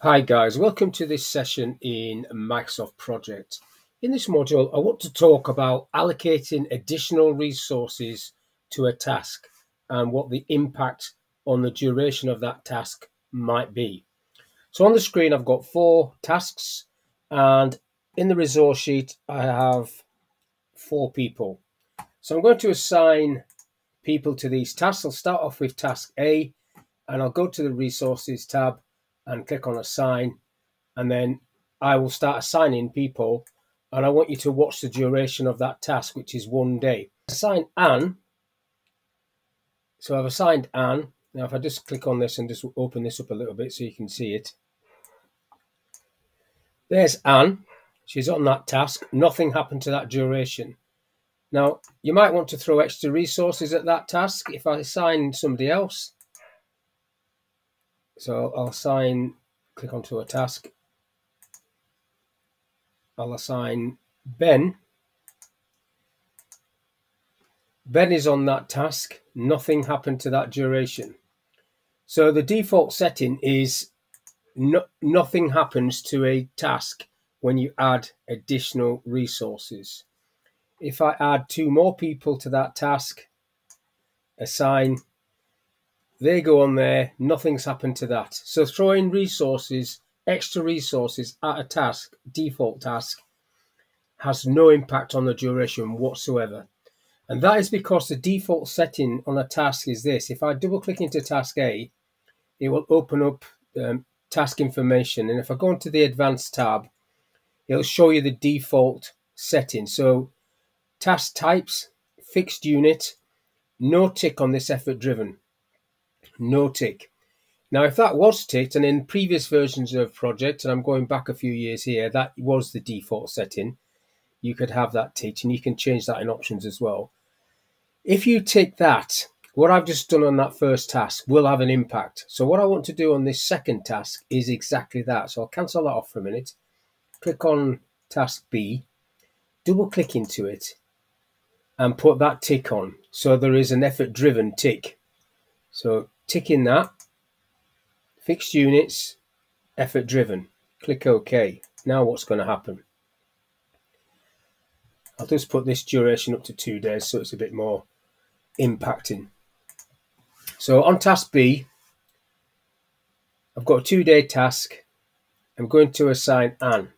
Hi guys, welcome to this session in Microsoft Project. In this module, I want to talk about allocating additional resources to a task and what the impact on the duration of that task might be. So on the screen, I've got four tasks and in the resource sheet, I have four people. So I'm going to assign people to these tasks. I'll start off with task A and I'll go to the resources tab and click on assign and then I will start assigning people and I want you to watch the duration of that task which is one day. Assign Anne. So I've assigned Anne. Now if I just click on this and just open this up a little bit so you can see it. There's Anne. She's on that task. Nothing happened to that duration. Now, you might want to throw extra resources at that task. If I assign somebody else, so I'll assign, click onto a task. I'll assign Ben. Ben is on that task. Nothing happened to that duration. So the default setting is no, nothing happens to a task when you add additional resources. If I add two more people to that task, assign they go on there, nothing's happened to that. So throwing resources, extra resources at a task, default task, has no impact on the duration whatsoever. And that is because the default setting on a task is this. If I double click into task A, it will open up um, task information. And if I go into the advanced tab, it'll show you the default setting. So task types, fixed unit, no tick on this effort driven no tick. Now, if that was ticked, and in previous versions of Project, and I'm going back a few years here, that was the default setting. You could have that ticked, and you can change that in options as well. If you tick that, what I've just done on that first task will have an impact. So what I want to do on this second task is exactly that. So I'll cancel that off for a minute. Click on task B, double click into it, and put that tick on. So there is an effort driven tick. So tick in that. Fixed units, effort driven. Click OK. Now what's going to happen? I'll just put this duration up to two days so it's a bit more impacting. So on task B, I've got a two day task. I'm going to assign Anne.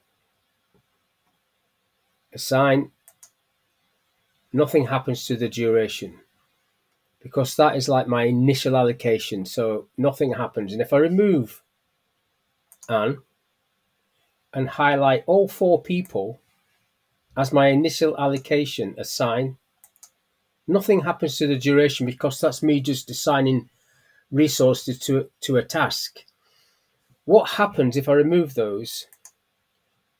Assign, nothing happens to the duration because that is like my initial allocation. So nothing happens. And if I remove Anne and highlight all four people as my initial allocation assign, nothing happens to the duration because that's me just assigning resources to, to a task. What happens if I remove those?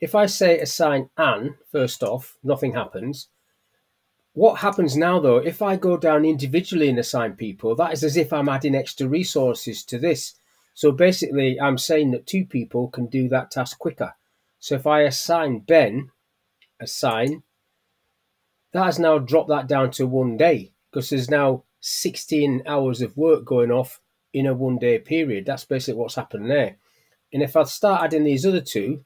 If I say assign Anne first off, nothing happens. What happens now, though, if I go down individually and assign people, that is as if I'm adding extra resources to this. So basically, I'm saying that two people can do that task quicker. So if I assign Ben, assign, that has now dropped that down to one day because there's now 16 hours of work going off in a one day period. That's basically what's happened there. And if I start adding these other two,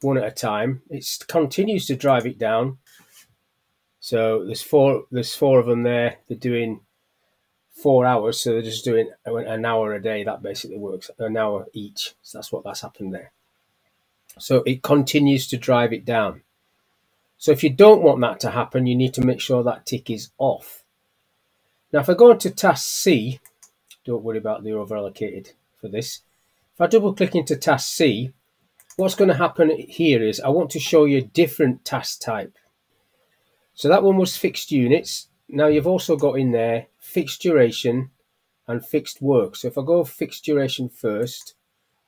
one at a time, it continues to drive it down so there's four there's four of them there. They're doing four hours, so they're just doing an hour a day. That basically works an hour each. So that's what that's happened there. So it continues to drive it down. So if you don't want that to happen, you need to make sure that tick is off. Now, if I go into task C, don't worry about the over allocated for this. If I double click into task C, what's going to happen here is I want to show you a different task type. So that one was fixed units. Now you've also got in there fixed duration and fixed work. So if I go fixed duration first,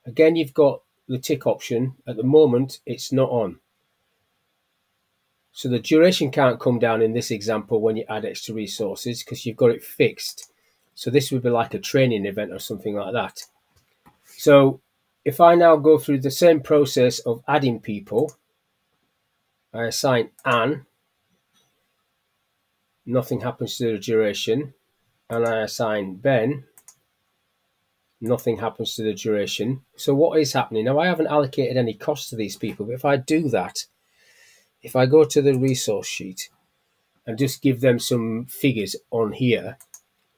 again, you've got the tick option. At the moment, it's not on. So the duration can't come down in this example when you add extra resources because you've got it fixed. So this would be like a training event or something like that. So if I now go through the same process of adding people, I assign Anne nothing happens to the duration and I assign Ben, nothing happens to the duration. So what is happening? Now I haven't allocated any cost to these people, but if I do that, if I go to the resource sheet and just give them some figures on here,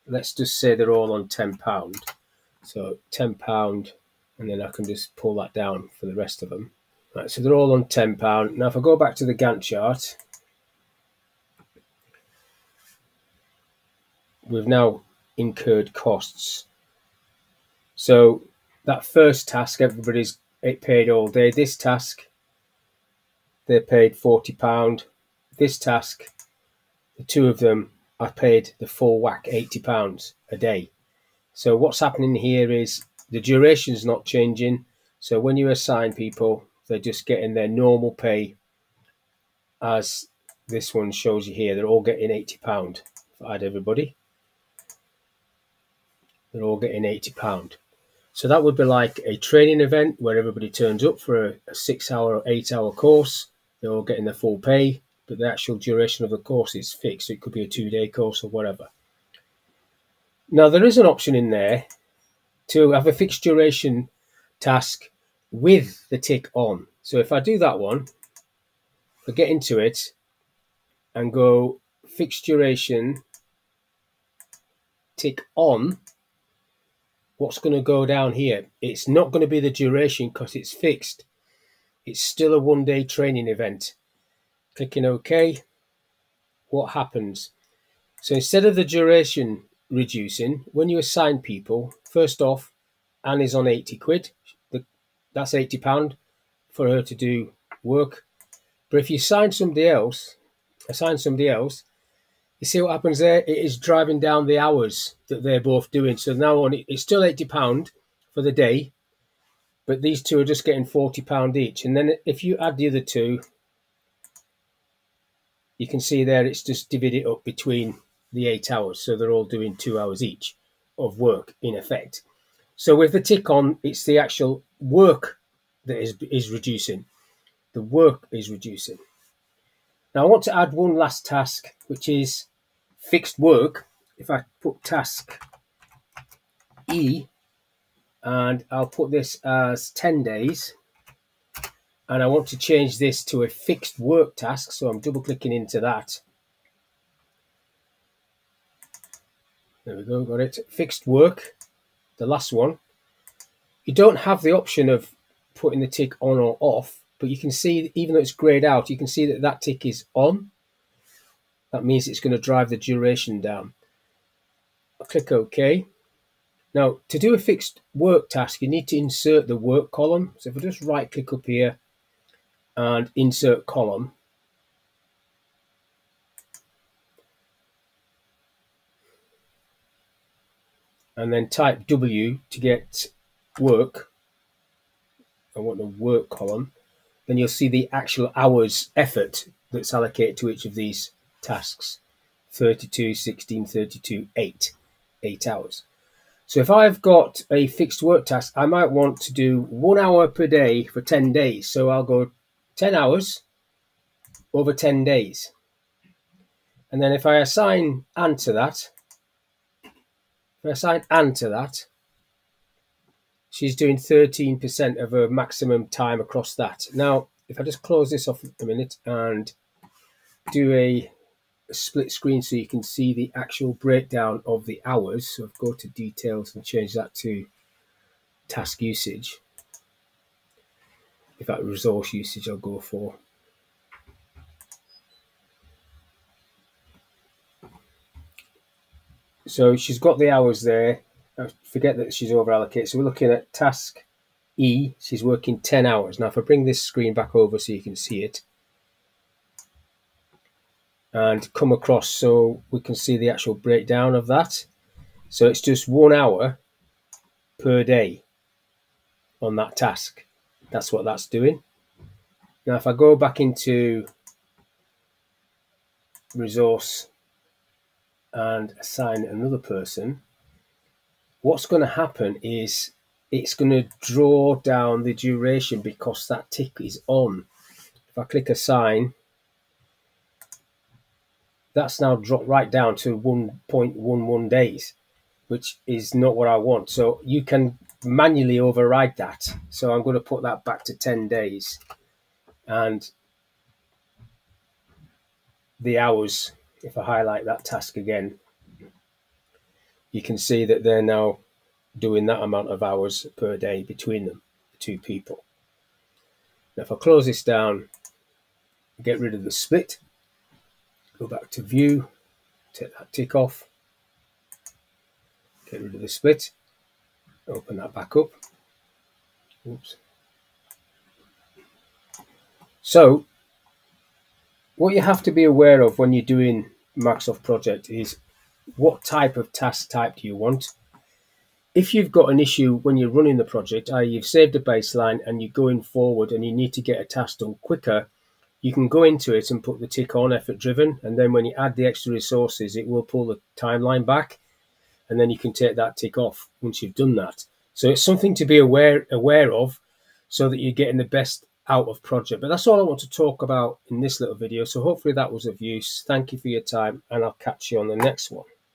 let's just say they're all on £10. So £10, and then I can just pull that down for the rest of them. Right, so they're all on £10. Now if I go back to the Gantt chart, we've now incurred costs. So that first task, everybody's paid all day. This task, they paid £40. This task, the two of them are paid the full whack, £80 a day. So what's happening here is the duration is not changing. So when you assign people, they're just getting their normal pay as this one shows you here. They're all getting £80 if I add everybody. They're all getting £80. So that would be like a training event where everybody turns up for a, a six hour or eight hour course. They're all getting their full pay, but the actual duration of the course is fixed. It could be a two day course or whatever. Now, there is an option in there to have a fixed duration task with the tick on. So if I do that one, I get into it and go fixed duration tick on, what's going to go down here? It's not going to be the duration because it's fixed. It's still a one day training event. Clicking OK. What happens? So instead of the duration reducing, when you assign people, first off, Anne is on 80 quid. That's 80 pound for her to do work. But if you assign somebody else, assign somebody else, you see what happens there? It is driving down the hours that they're both doing. So now on, it's still eighty pound for the day, but these two are just getting forty pound each. And then if you add the other two, you can see there it's just divided up between the eight hours. So they're all doing two hours each of work in effect. So with the tick on, it's the actual work that is is reducing. The work is reducing. Now I want to add one last task, which is fixed work. If I put task E, and I'll put this as 10 days, and I want to change this to a fixed work task, so I'm double clicking into that. There we go, got it. Fixed work, the last one. You don't have the option of putting the tick on or off but you can see, even though it's grayed out, you can see that that tick is on. That means it's going to drive the duration down. I'll click OK. Now, to do a fixed work task, you need to insert the work column. So if I just right click up here and insert column, and then type W to get work. I want the work column then you'll see the actual hours effort that's allocated to each of these tasks 32, 16, 32, 8, 8 hours. So if I've got a fixed work task, I might want to do one hour per day for 10 days. So I'll go 10 hours over 10 days. And then if I assign Anne to that, if I assign Anne to that, she's doing 13% of her maximum time across that. Now, if I just close this off a minute and do a, a split screen so you can see the actual breakdown of the hours. So I've go to details and change that to task usage. In fact, resource usage I'll go for. So she's got the hours there forget that she's over allocated. So we're looking at task E. She's working 10 hours. Now, if I bring this screen back over so you can see it and come across so we can see the actual breakdown of that. So it's just one hour per day on that task. That's what that's doing. Now, if I go back into resource and assign another person, what's going to happen is it's going to draw down the duration because that tick is on. If I click assign, that's now dropped right down to 1.11 days. which is not what I want. So you can manually override that. So I'm going to put that back to 10 days and the hours, if I highlight that task again, you can see that they're now doing that amount of hours per day between them, the two people. Now if I close this down, get rid of the split, go back to view, take that tick off, get rid of the split, open that back up. Oops. So what you have to be aware of when you're doing Microsoft Project is what type of task type do you want? If you've got an issue when you're running the project, i.e. you've saved a baseline and you're going forward and you need to get a task done quicker, you can go into it and put the tick on effort driven. And then when you add the extra resources, it will pull the timeline back. And then you can take that tick off once you've done that. So it's something to be aware aware of so that you're getting the best out of project. But that's all I want to talk about in this little video. So hopefully that was of use. Thank you for your time and I'll catch you on the next one.